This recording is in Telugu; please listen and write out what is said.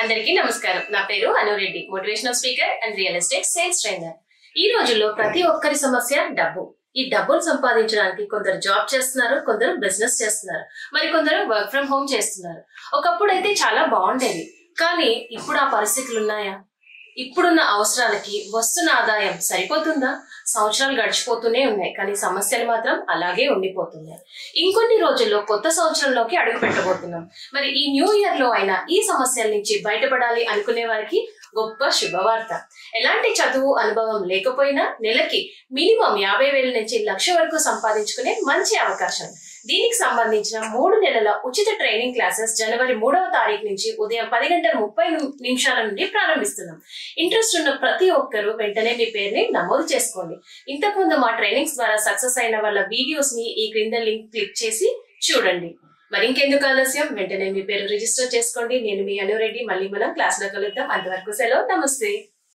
అందరికీ నమస్కారం. నా పేరు Anureddy motivational speaker and real estate sales trainer ఈ రోజుల్లో ప్రతి ఒక్కరి సమస్య డబ్బు. ఈ డబ్బులు సంపాదించడానికి కొందరు జాబ్ చేస్తున్నారు కొందరు బిజినెస్ చేస్తున్నారు మరి కొందరు వర్క్ ఫ్రం హోమ్ చేస్తున్నారు. ఒకప్పుడు అయితే చాలా బాగుండేది కానీ ఇప్పుడు ఆ పరిస్థితులు ఉన్నాయా? ఇప్పుడున్న అవసరాలకి వస్తున్న ఆదాయం సరిపోతుందా? సంవత్సరాలు గడిచిపోతూనే ఉన్నాయి కానీ సమస్యలు మాత్రం అలాగే ఉండిపోతున్నాయి. ఇంకొన్ని రోజుల్లో కొత్త సంవత్సరంలోకి అడుగు పెట్టబోతున్నాం. మరి ఈ న్యూ ఇయర్లో అయినా ఈ సమస్యల నుంచి బయటపడాలి అనుకునే వారికి గొప్ప శుభవార్త. ఎలాంటి చదువు అనుభవం లేకపోయినా నెలకి మినిమం యాభై వేల నుంచి లక్ష వరకు సంపాదించుకునే మంచి అవకాశం. దీనికి సంబంధించిన మూడు నెలల ఉచిత ట్రైనింగ్ క్లాసెస్ జనవరి మూడవ తారీఖు నుంచి ఉదయం పది గంటల ముప్పై నిమిషాల నుండి ప్రారంభిస్తున్నాం. ఇంట్రెస్ట్ ఉన్న ప్రతి ఒక్కరూ వెంటనే మీ పేరుని నమోదు చేసుకోండి. ఇంతకుముందు మా ట్రైనింగ్స్ ద్వారా సక్సెస్ అయిన వాళ్ళ వీడియోస్ని ఈ క్రింద లింక్ క్లిక్ చేసి చూడండి. మరి ఇంకెందుకు ఆలస్యం? వెంటనే మీ పేరు రిజిస్టర్ చేసుకోండి. నేను మీ అనురెడ్డి. మళ్ళీ మనం క్లాస్లో కలుద్దాం. అంతవరకు సెలవు. నమస్తే.